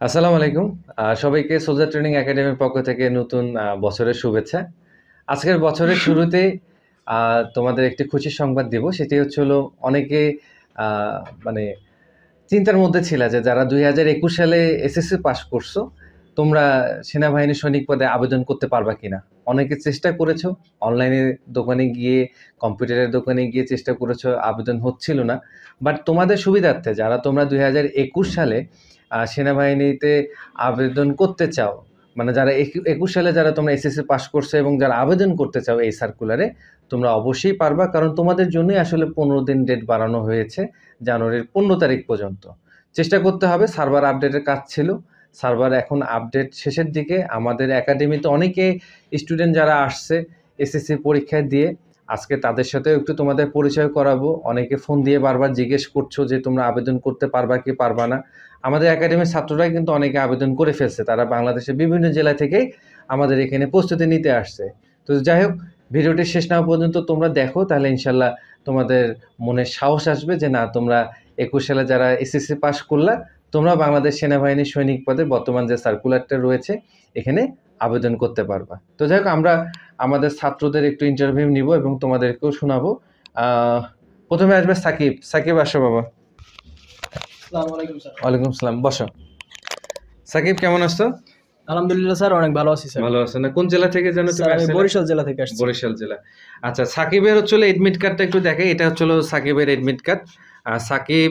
আসসালামু আলাইকুম। সবাইকে সোলজার ট্রেনিং একাডেমির পক্ষ থেকে নতুন বছরের শুভেচ্ছা। আজকের বছরের শুরুতে তোমাদের একটি খুশির সংবাদ দিব। সেটি হচ্ছে অনেকে মানে চিন্তার মধ্যে ছিল যে যারা দুই হাজার একুশ সালে এসএসসি পাস করছ, তোমরা সেনাবাহিনী সৈনিক পদে আবেদন করতে পারবা কিনা? অনেকে চেষ্টা করেছ, অনলাইনে দোকানে গিয়ে, কম্পিউটারের দোকানে গিয়ে চেষ্টা করেছ, আবেদন হচ্ছিল না। বাট তোমাদের সুবিধার্থে, যারা তোমরা দুই হাজার একুশ সালে সেনাবাহিনীতে আবেদন করতে চাও মানে যারা একু- একুশ সালে যারা তোমরা এসএসসি পাস করছ এবং যারা আবেদন করতে চাও এই সার্কুলারে তোমরা অবশ্যই পারবা, কারণ তোমাদের জন্যই আসলে পনেরো দিন ডেট বাড়ানো হয়েছে জানুয়ারির পনেরো তারিখ পর্যন্ত। চেষ্টা করতে হবে সার্ভার আপডেটের কাজ ছিল সার্ভার এখন আপডেট শেষের দিকে, আমাদের একাডেমিতে অনেকে স্টুডেন্ট যারা আসছে এসএসসি পরীক্ষায় দিয়ে, আজকে তাদের সাথেও একটু তোমাদের পরিচয় করাবো, অনেকে ফোন দিয়ে বারবার জিজ্ঞেস করছ যে তোমরা আবেদন করতে পারবা কি পারবা না। আমাদের একাডেমির ছাত্ররাই কিন্তু অনেকে আবেদন করে ফেলছে। তারা বাংলাদেশের বিভিন্ন জেলা থেকেই আমাদের এখানে প্রস্তুতি নিতে আসছে। তো যাই হোক, ভিডিওটি শেষ না পর্যন্ত তোমরা দেখো, তাহলে ইনশাল্লাহ তোমাদের মনে সাহস আসবে যে না, তোমরা একুশ সালে যারা এসএসসি পাস করলা, তোমরা বাংলাদেশ সেনাবাহিনীর সৈনিক পদে বর্তমান যে সার্কুলারটা রয়েছে, এখানে আবেদন করতে পারবা। তো যাই হোক, আমরা আমাদের ছাত্রদের একটু ইন্টারভিউ নিব এবং তোমাদেরকেও শোনাবো। প্রথমে আসবে সাকিব। সাকিব, আসো বাবা। ওয়ালাইকুম সালাম বসো। সাকিব কেমন আছো? আলহামদুলিল্লাহ স্যার অনেক ভালো আছি স্যার। ভালো আছো না কোন জেলা থেকে জানো তুমি? বরিশাল জেলা থেকে আসছি। বরিশাল জেলা। আচ্ছা সাকিবের হচ্ছে এডমিট কার্ডটা একটু দেখাই। এটা হচ্ছে সাকিবের এডমিট কার্ড আর সাকিব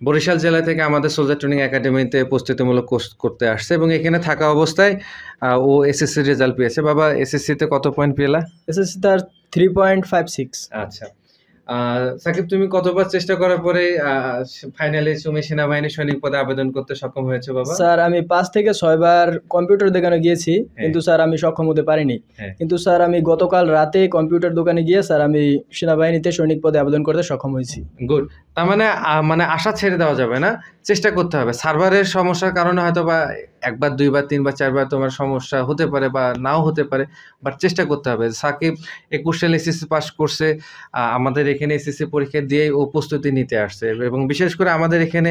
বরিশাল জেলা থেকে আমাদের সোলজার ট্রেনিং একাডেমিতে প্রস্তুতিমূলক কোর্স করতে আসছে এবং এখানে থাকা অবস্থায় ও এসএসসি রেজাল্ট পেয়েছে। বাবা এসএসসিতে কত পয়েন্ট পেলা? এসএসসি তার থ্রি পয়েন্ট ফাইভ সিক্স আচ্ছা। সাকিব তুমি কতবার চেষ্টা করার পরে ফাইনালি তুমি সেনাবাহিনী সৈনিক পদে আবেদন করতে সক্ষম হয়েছে বাবা? স্যার আমি পাঁচ থেকে ছয়বার কম্পিউটার দোকানে গিয়েছি কিন্তু স্যার আমি সক্ষম হতে পারিনি। হ্যাঁ। কিন্তু স্যার আমি গতকাল রাতে কম্পিউটার দোকানে গিয়ে স্যার আমি সেনাবাহিনীতে সৈনিক পদে আবেদন করতে সক্ষম হয়েছি। গুড তার মানে মানে আশা ছেড়ে দেওয়া যাবে না চেষ্টা করতে হবে। সার্ভারের সমস্যার কারণে হয়তো বা একবার দুইবার তিনবার চারবার তোমার সমস্যা হতে পারে বা নাও হতে পারে বাট চেষ্টা করতে হবে। সাকিব একুশ সালে এসএসসি পাস করছে আমাদের এখানে এসএসসি পরীক্ষা দিয়ে ও প্রস্তুতি নিতে আসছে। এবং বিশেষ করে আমাদের এখানে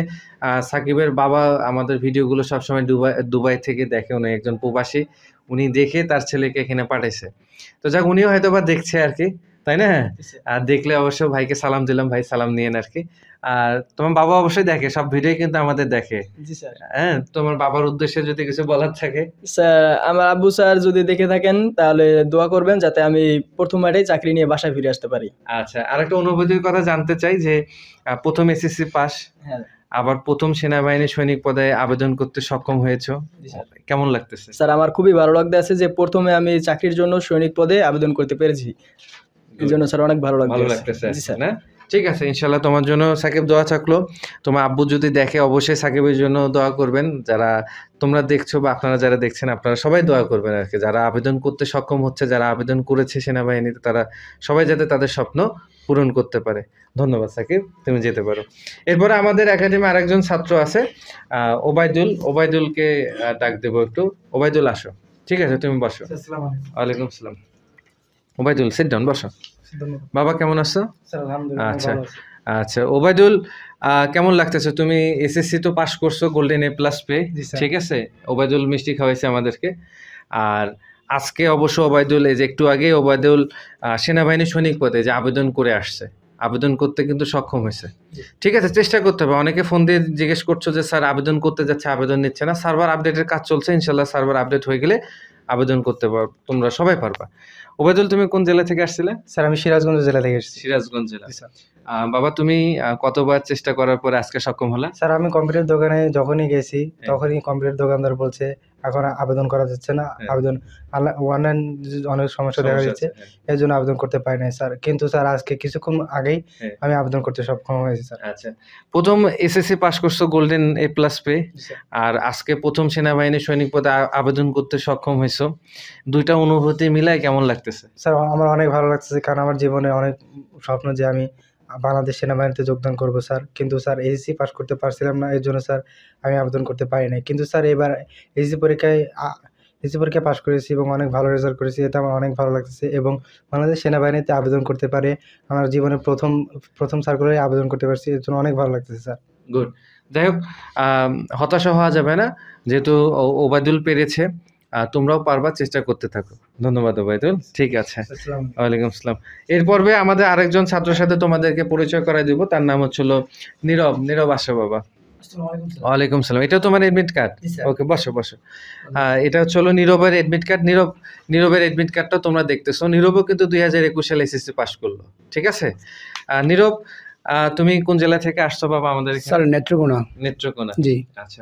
সাকিবের বাবা আমাদের ভিডিওগুলো সবসময় দুবাই দুবাই থেকে দেখে, উনি একজন প্রবাসী। উনি দেখে তার ছেলেকে এখানে পাঠাইছে। তো যাক, উনিও হয়তো বা দেখছে আর কি। তাই না? আর দেখলে অবশ্য ভাইকে সালাম দিলাম ভাই সালাম নিয়েন আর কি। আর তোমার বাবা অবশ্যই দেখে সব ভিডিও কিন্তু আমাদের দেখে। হ্যাঁ তোমার বাবার উদ্দেশ্যে যদি কিছু বলার থাকে। স্যার আমার আব্বু স্যার যদি দেখে থাকেন তাহলে দোয়া করবেন যাতে আমি প্রথম মাঠে চাকরি নিয়ে বাসায় ফিরে আসতে পারি। আচ্ছা আর একটা অনুভূতির কথা জানতে চাই যে প্রথম এসএসসি পাস হ্যাঁ। আবার প্রথম সেনাবাহিনী সৈনিক পদে আবেদন করতে সক্ষম হয়েছো। কেমন লাগতেছে? স্যার আমার খুবই ভালো লাগতে আছে যে প্রথমে আমি চাকরির জন্য সৈনিক পদে আবেদন করতে পেরেছি। এই জন্য স্যার অনেক ভালো লাগছে। ভালো লাগতেছে স্যার। না? ঠিক আছে ইনশাল্লাহ তোমার জন্য সাকিব দোয়া থাকল। তোমার আব্বু যদি দেখে অবশ্যই সাকিবের জন্য দোয়া করবেন। যারা তোমরা দেখছ বা আপনারা যারা দেখছেন আপনারা সবাই দোয়া করবেন আর কি। যারা আবেদন করতে সক্ষম হচ্ছে যারা আবেদন করেছে সেনাবাহিনীতে তারা সবাই যাতে তাদের স্বপ্ন পূরণ করতে পারে। ধন্যবাদ সাকিব তুমি যেতে পারো। এরপরে আমাদের একাডেমি আরেকজন ছাত্র আছে আহ, ওবায়দুল। ওবায়দুলকে ডাক দেবো একটু। ওবায়দুল আসো। ঠিক আছে তুমি বসো। ওয়ালাইকুম সালাম। ওবায়দুল সিট ডাউন বসো। বাবা কেমন আছো? আচ্ছা আচ্ছা ওবায়দুল কেমন লাগতেছে? তুমি এসএসসি তো পাস করছ গোল্ডেন এ প্লাস পেয়ে। স্যার। ঠিক আছে? ওবায়দুল মিষ্টি খাওয়াইছে আমাদেরকে। আর আজকে অবশ্য ওবায়দুল এই যে একটু আগে ওবায়দুল সেনাবাহিনী সৈনিক পদে যে আবেদন করে আসছে। আবেদন করতে কিন্তু সক্ষম হয়েছে। ঠিক আছে চেষ্টা করতে হবে। অনেকে ফোন দিয়ে জিজ্ঞেস করছ যে স্যার আবেদন করতে যাচ্ছে আবেদন নিচ্ছে না। সার্ভার আপডেটের কাজ চলছে ইনশাল্লাহ সার্ভার আপডেট হয়ে গেলে আবেদন করতে পার তোমরা সবাই পারবা। ওবায়দুল তুমি কোন জেলা থেকে আসছিলে? স্যার আমি সিরাজগঞ্জ জেলা থেকে এসেছি। সিরাজগঞ্জ জেলা। বাবা তুমি কতবার চেষ্টা করার পর আজকে সক্ষম হলা? স্যার আমি কম্পিউটার দোকানে যখনই গেছি হ্যাঁ। তখনই কম্পিউটার দোকানদার বলছে এখন আবেদন করা যাচ্ছে না হ্যাঁ। আবেদন অনলাইন অনেক সমস্যা দেখা যাচ্ছে হ্যাঁ। এর জন্য আবেদন করতে পারি নাই স্যার। কিন্তু স্যার আজকে কিছুক্ষণ আগেই। আমি আবেদন করতে সক্ষম হয়েছি স্যার। আচ্ছা। প্রথম এসএসসি পাস করছ গোল্ডেন এ প্লাস পেয়ে। আর আজকে প্রথম সেনাবাহিনী সৈনিক পদে আবেদন করতে সক্ষম হয়েছো। দুইটা অনুভূতি মিলায় কেমন লাগতেছে? স্যার আমার অনেক ভালো লাগতেছে কারণ আমার জীবনে অনেক স্বপ্ন যে আমি বাংলাদেশ সেনাবাহিনীতে যোগদান করব স্যার। কিন্তু স্যার এসএসসি পাস করতে পারছিলাম না এর জন্য স্যার আমি আবেদন করতে পারি নাই। কিন্তু স্যার এবার এসএসসি পরীক্ষায় এসএসসি পরীক্ষায় পাস করেছি এবং অনেক ভালো রেজাল্ট করেছি এটা আমার অনেক ভালো লাগতেছে এবং বাংলাদেশ সেনাবাহিনীতে আবেদন করতে পারে আমার জীবনে প্রথম প্রথম সার্কুলারে আবেদন করতে পারছি এর জন্য অনেক ভালো লাগতেছে স্যার। গুড যাই হোক হতাশা হওয়া যাবে না যেহেতু ওবায়দুল পেরেছে। তোমরাও পারবা চেষ্টা করতে থাকো। ধন্যবাদ ওবায়দুল। ঠিক আছে। ওয়ালাইকুম আসসালাম। এর পর্বে আমাদের আরেকজন ছাত্রের সাথে তোমাদেরকে পরিচয় করাই দিব। তার নাম হচ্ছিল নীরব। নীরব আসো বাবা। ওয়ালাইকুম সালাম এটা তোমার এডমিট কার্ড ওকে বসো বসো। এটা হচ্ছে হলো নীরবের এডমিট কার্ড নীরব নীরবের এডমিট কার্ডটা তোমরা দেখতেছো। নীরবও কিন্তু দুই হাজার একুশ সালে এসএসসি পাস করল। ঠিক আছে? নীরব তুমি কোন জেলা থেকে আসছো বাবা আমাদের স্যার নেত্রকোনা। নেত্রকোনা। জি। আচ্ছা।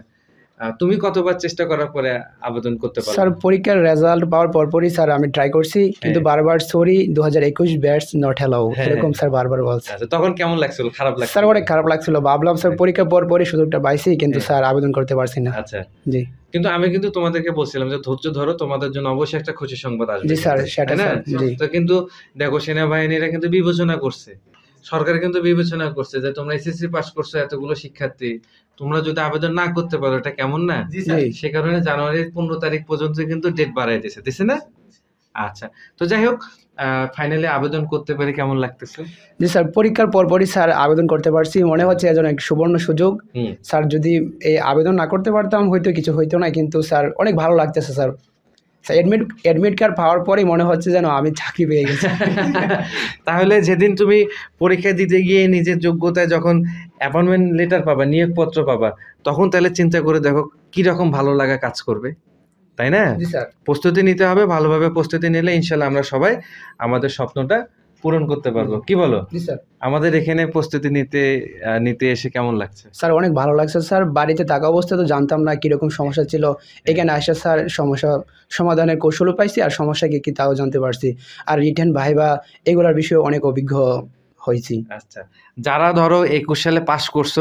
তুমি কতবার চেষ্টা করার পরে আবেদন করতে পারো স্যার পরীক্ষার রেজাল্ট পাওয়ার পরপরই স্যার আমি ট্রাই করছি কিন্তু হ্যাঁ। বারবার সরি দু হাজার একুশ ব্যাটস নট হ্যালাও হ্যাঁ, এরকম হ্যাঁ। স্যার বারবার বলছে। আচ্ছা তখন কেমন লাগছিল? খারাপ লাগছিল? স্যার অনেক খারাপ লাগছিল। ভাবলাম স্যার পরীক্ষার পর পরই সুযোগটা পাইছি কিন্তু হ্যাঁ। স্যার আবেদন করতে পারছি না। আচ্ছা। জি। কিন্তু আমি কিন্তু তোমাদেরকে বলছিলাম যে ধৈর্য ধরো তোমাদের জন্য অবশ্যই একটা খুশি সংবাদ আসবে। জি স্যার সেটা না? তো কিন্তু দেখো সেনাবাহিনীরা কিন্তু বিবেচনা করছে। সরকার কিন্তু বিবেচনা করছে যে তোমরা এসএসসি পাস করছ এতগুলো শিক্ষার্থী তোমরা যদি আবেদন না করতে পারো এটা কেমন না? জি সে কারণে জানুয়ারির পনেরো তারিখ পর্যন্ত কিন্তু ডেট বাড়াই দিয়েছে দিছে না? আচ্ছা তো যাই হোক ফাইনালি আবেদন করতে পেরে কেমন লাগতেছে? জি স্যার পরীক্ষার পর পরই স্যার আবেদন করতে পারছি। মনে হচ্ছে এজন এক সুবর্ণ সুযোগ। স্যার যদি এই আবেদন না করতে পারতাম হয়তো কিছু হইতো না কিন্তু স্যার অনেক ভালো লাগতেছে স্যার। অ্যাডমিট এডমিট কার্ড পাওয়ার পরেই মনে হচ্ছে যেন আমি চাকরি পেয়ে গেছি। তাহলে যেদিন তুমি পরীক্ষা দিতে গিয়ে নিজের যোগ্যতায় যখন অ্যাপয়েন্টমেন্ট লেটার পাবা নিয়োগপত্র পাবা তখন তাহলে চিন্তা করে দেখো কীরকম ভালো লাগা কাজ করবে। তাই না? প্রস্তুতি নিতে হবে ভালোভাবে প্রস্তুতি নিলে ইনশাল্লাহ আমরা সবাই আমাদের স্বপ্নটা পূরণ করতে পারব। কি বলো? আমাদের এখানে প্রস্তুতি নিতে নিতে এসে কেমন লাগছে? স্যার অনেক ভালো লাগছে স্যার। বাড়িতে থাকা অবস্থায় তো জানতাম না কীরকম সমস্যা ছিল। এখানে আসে স্যার সমস্যা সমাধানের কৌশলও পাইছি আর সমস্যা কি কি তাও জানতে পারছি। আর রিটার্ন ভাইবা এগুলোর বিষয়ে অনেক অভিজ্ঞ হয়েছি আচ্ছা। যারা ধরো একুশ সালে পাশ করছ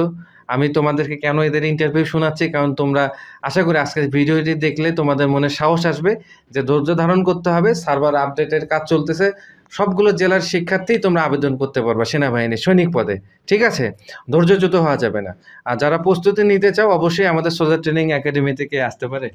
আমি তোমাদেরকে কেন এদের ইন্টারভিউ শোনাচ্ছি? কারণ তোমরা আশা করি আজকের ভিডিওটি দেখলে তোমাদের মনে সাহস আসবে যে ধৈর্য ধারণ করতে হবে সার্ভার আপডেটের কাজ চলতেছে। সবগুলো জেলার শিক্ষার্থী তোমরা আবেদন করতে পারবা সেনাবাহিনী সৈনিক পদে, ঠিক আছে? ধৈর্যচ্যুত হওয়া যাবে না। আর যারা প্রস্তুতি নিতে চাও, অবশ্যই আমাদের সোজা ট্রেনিং একাডেমি থেকে আসতে পারে।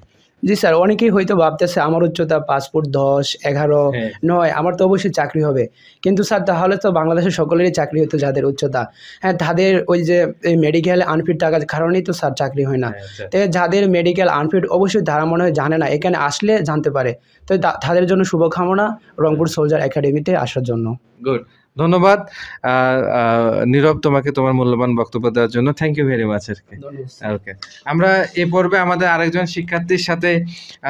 জি স্যার অনেকেই হয়তো ভাবতেছে আমার উচ্চতা পাসপোর্ট দশ এগারো হ্যাঁ। নয় আমার তো অবশ্যই চাকরি হবে। কিন্তু স্যার তাহলে তো বাংলাদেশের সকলেরই চাকরি হতো যাদের উচ্চতা। হ্যাঁ তাদের ওই যে মেডিকেল আনফিট টাকার কারণেই তো স্যার চাকরি হয় না। আচ্ছা তো যাদের মেডিকেল আনফিট অবশ্যই তারা মনে হয় জানে না এখানে আসলে জানতে পারে। তো তা- তাদের জন্য শুভকামনা রংপুর সোলজার একাডেমিতে আসার জন্য। গুড ধন্যবাদ। নীরব তোমাকে তোমার মূল্যবান বক্তব্য দেওয়ার জন্য। থ্যাংক ইউ ভেরি মাচ আর কি ওকে আমরা এ পর্বে আমাদের আরেকজন শিক্ষার্থীর সাথে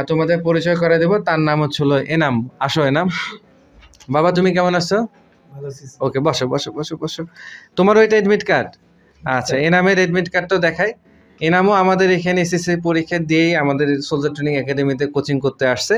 তোমাদের পরিচয় করে দেব। তার নাম হচ্ছিল এনাম। আসো এনাম। বাবা তুমি কেমন আছো? ওকে বসো বসো বসো বসো। তোমার ওইটা এডমিট কার্ড আচ্ছা এনামের এডমিট কার্ডটা দেখাই। এনামও আমাদের এখানে এসএসসি পরীক্ষা দিয়েই আমাদের সোলজার ট্রেনিং একাডেমিতে কোচিং করতে আসছে।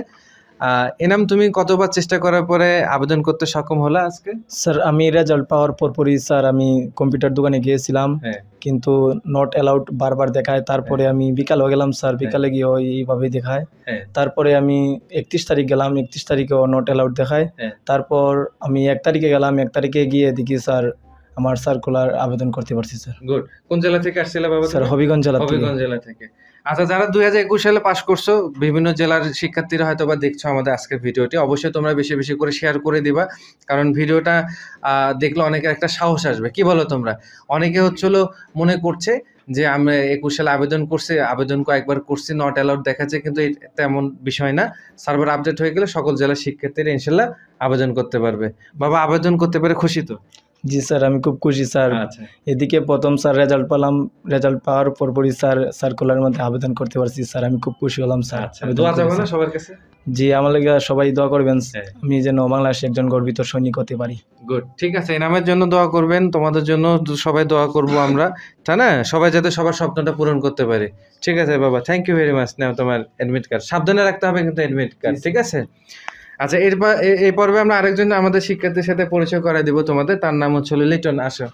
এনাম তুমি কতবার চেষ্টা করার পরে আবেদন করতে সক্ষম হলো আজকে? স্যার আমি রেজাল্ট পাওয়ার পরপরই স্যার আমি কম্পিউটার দোকানে গিয়েছিলাম হ্যাঁ। কিন্তু নট অ্যালাউড বারবার দেখায়। তারপরে আমি বিকাল হয়ে গেলাম স্যার বিকালে গিয়ে ওই এইভাবে দেখায়। হ্যাঁ। তারপরে আমি একত্রিশ তারিখ গেলাম একত্রিশ তারিখেও নট অ্যালাউড দেখায়। হ্যাঁ। তারপর আমি এক তারিখে গেলাম এক তারিখে গিয়ে দেখি স্যার আমার সার্কুলার আবেদন করতে পারছি স্যার। গুড কোন জেলা থেকে আসছিলে বাবা স্যার হবিগঞ্জ জেলা থেকে। হবিগঞ্জ জেলা থেকে। আচ্ছা যারা দুই হাজার একুশ সালে পাশ করছ, বিভিন্ন জেলার শিক্ষার্থীরা হয়তো বা দেখছ আমাদের আজকের ভিডিওটি। অবশ্যই তোমরা বেশি বেশি করে শেয়ার করে দিবা, কারণ ভিডিওটা দেখলে অনেকের একটা সাহস আসবে। কি বলো তোমরা? অনেকে হচ্ছিল মনে করছে যে আমরা একুশ সালে আবেদন করছি, আবেদন কয়েকবার করছি নট অ্যালাউড দেখাচ্ছে। কিন্তু তেমন বিষয় না। সার্ভার আপডেট হয়ে গেলে সকল জেলার শিক্ষার্থীরা ইনশাল্লাহ আবেদন করতে পারবে। বাবা, আবেদন করতে পারে খুশি তো? জি স্যার আমি খুব খুশি স্যার। আচ্ছা। এদিকে প্রথম স্যার রেজাল্ট পেলাম রেজাল্ট পাওয়ার পরপরই স্যার সার্কুলারের মধ্যে আবেদন করতে পারছি স্যার আমি খুব খুশি হলাম স্যার। আচ্ছা। সবার কাছে? জি আমার লেগে সবাই দোয়া করবেন। হ্যাঁ। আমি যেন বাংলাদেশে একজন গর্বিত সৈনিক হতে পারি। গুড ঠিক আছে এনামের জন্য দোয়া করবেন তোমাদের জন্য সবাই দোয়া করব আমরা। তাই না? সবাই যাতে সবার স্বপ্নটা পূরণ করতে পারে। ঠিক আছে বাবা থ্যাংক ইউ ভেরি মাচ নাও তোমার অ্যাডমিট কার্ড সাবধানে রাখতে হবে কিন্তু অ্যাডমিট কার্ড ঠিক আছে? আচ্ছা এরপর এই পর্বে আমরা আরেকজন আমাদের শিক্ষার্থীর সাথে পরিচয় করাই দিব তোমাদের। তার নাম হচ্ছে লিটন আসো।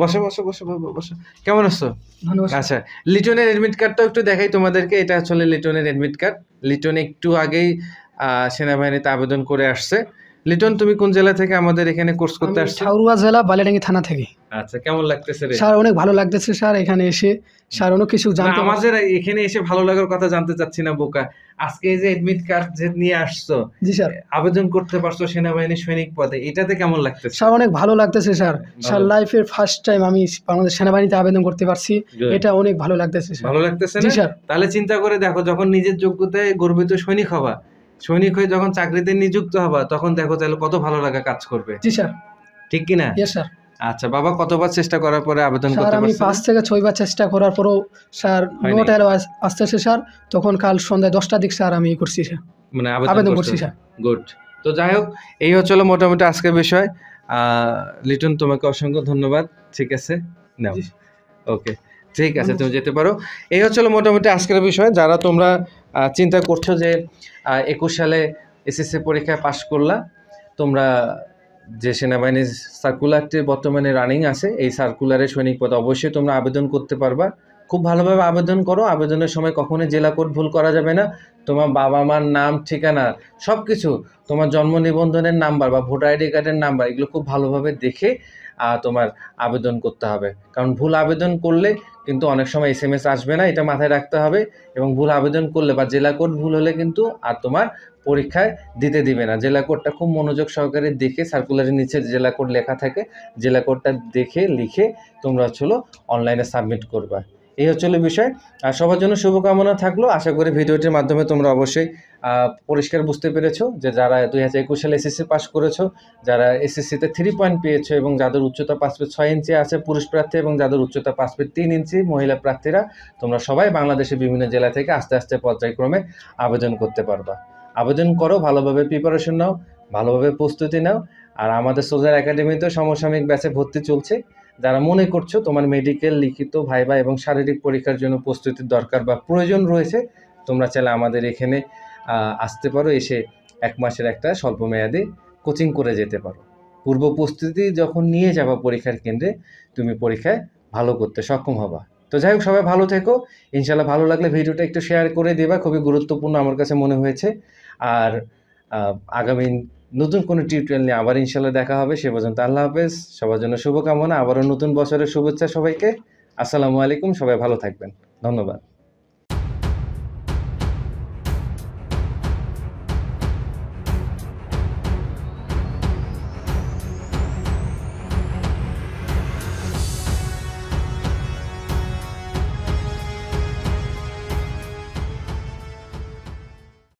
বসে বসো বসে বসো কেমন আছো? আচ্ছা লিটনের এডমিট কার্ডটা একটু দেখাই তোমাদেরকে। এটা আসলে লিটনের এডমিট কার্ড লিটন একটু আগেই সেনাবাহিনীতে আবেদন করে আসছে। লিটন তুমি কোন জেলা থেকে আমাদের এখানে কোর্স করতে আসছো? ঠাকুরগাঁ জেলা বালিয়াডাঙ্গি থানা থেকে। আচ্ছা কেমন লাগতেছে রে? স্যার অনেক ভালো লাগতেছে স্যার এখানে এসে। স্যার অনেক কিছু জানতে আমাদের এখানে এসে ভালো লাগার কথা জানতে চাচ্ছি না বোকা। আজকে এই যে এডমিট কার্ড যে নিয়ে আসছো জি স্যার। আবেদন করতে পারছ সেনাবাহিনী সৈনিক পদে এটাতে কেমন লাগতেছে? স্যার অনেক ভালো লাগতেছে স্যার। স্যার লাইফের ফার্স্ট টাইম আমি বাংলাদেশ সেনাবাহিনীতে আবেদন করতে পারছি। এটা অনেক ভালো লাগতেছে ভালো লাগতেছে জি না? স্যার। তাহলে চিন্তা করে দেখো যখন নিজের যোগ্যতায় গর্বিত সৈনিক হবা সৈনিক হয়ে যখন চাকরিতে নিযুক্ত হবা তখন দেখো তাহলে কত ভালো লাগা কাজ করবে। জি স্যার। ঠিক কি না? ইয়েস স্যার আচ্ছা বাবা কতবার চেষ্টা করার পরে আবেদন করতে আমি পাঁচ থেকে ছয়বার চেষ্টা করার পরেও স্যার। নোট এলো আসতেছে স্যার তখন কাল সন্ধ্যায় দশটার দিক স্যার আমি করছি স্যার। মানে আবেদন করছি স্যার। গুড তো যাই হোক এই হচ্ছিল মোটামুটি আজকের বিষয়। লিটন তোমাকে অসংখ্য ধন্যবাদ। ঠিক আছে? নাও। ওকে ঠিক আছে তুমি যেতে পারো। এই হচ্ছিল মোটামুটি আজকের বিষয়। যারা তোমরা চিন্তা করছ যে একুশ সালে এসএসসি পরীক্ষায় পাশ করলা। তোমরা যে সেনাবাহিনীর সার্কুলারটি বর্তমানে রানিং আছে, এই সার্কুলারে সৈনিক পদে অবশ্যই তোমরা আবেদন করতে পারবা। খুব ভালোভাবে আবেদন করো। আবেদনের সময় কখনোই জেলা কোড ভুল করা যাবে না। তোমার বাবা মার নাম, ঠিকানা সব কিছু তোমার জন্ম নিবন্ধনের নাম্বার বা ভোটার আইডি কার্ডের নাম্বার, এগুলো খুব ভালোভাবে দেখে তোমার আবেদন করতে হবে। কারণ ভুল আবেদন করলে কিন্তু অনেক সময় এস এম এস আসবে না, এটা মাথায় রাখতে হবে এবং ভুল আবেদন করলে বা জেলা কোড ভুল হলে কিন্তু আর তোমার পরীক্ষায় দিতে দিবে না। জেলা কোডটা খুব মনোযোগ সহকারে দেখে সার্কুলারের নিচে জেলা কোড লেখা থাকে, জেলা কোডটা দেখে, লিখে তোমরা হচ্ছিল অনলাইনে সাবমিট করবা। এই হচ্ছিল বিষয়। আর সবার জন্য শুভকামনা থাকল। আশা করি ভিডিওটির মাধ্যমে তোমরা অবশ্যই পরিষ্কার বুঝতে পেরেছ যে যারা দুই হাজার একুশ সালে এসএসসি পাস করেছ, যারা এসএসসিতে থ্রি পয়েন্ট পেয়েছ এবং যাদের উচ্চতা পাঁচ ফিট ছয় ইঞ্চি আছে, পুরুষ প্রার্থী এবং যাদের উচ্চতা পাঁচ ফিট তিন ইঞ্চি, মহিলা প্রার্থীরা, তোমরা সবাই বাংলাদেশের বিভিন্ন জেলা থেকে আস্তে আস্তে পর্যায়ক্রমে আবেদন করতে পারবা। আবেদন করো, ভালোভাবে প্রিপারেশন নাও, ভালোভাবে প্রস্তুতি নাও। আর আমাদের সোজার একাডেমিতেও সমসাময়িক ব্যাচে ভর্তি চলছে। যারা মনে করছ তোমার মেডিকেল লিখিত ভাইবা এবং শারীরিক পরীক্ষার জন্য প্রস্তুতির দরকার বা প্রয়োজন রয়েছে, তোমরা চাইলে আমাদের এখানে আসতে পারো, এসে এক মাসের একটা স্বল্পমেয়াদী কোচিং করে যেতে পারো। পূর্ব প্রস্তুতি যখন নিয়ে যাবা পরীক্ষার কেন্দ্রে, তুমি পরীক্ষায় ভালো করতে সক্ষম হবা। তো যাই হোক, সবাই ভালো থেকো। ইনশাল্লাহ ভালো লাগলে ভিডিওটা একটু শেয়ার করে দেবা, খুবই গুরুত্বপূর্ণ আমার কাছে মনে হয়েছে। আর আগামী নতুন কোনো টিউটোরিয়াল নিয়ে আবার ইনশাল্লাহ দেখা হবে। সে পর্যন্ত আল্লাহ হাফেজ। সবার জন্য শুভকামনা। আবারও নতুন বছরের শুভেচ্ছা সবাইকে। আসসালামু আলাইকুম। সবাই ভালো থাকবেন। ধন্যবাদ।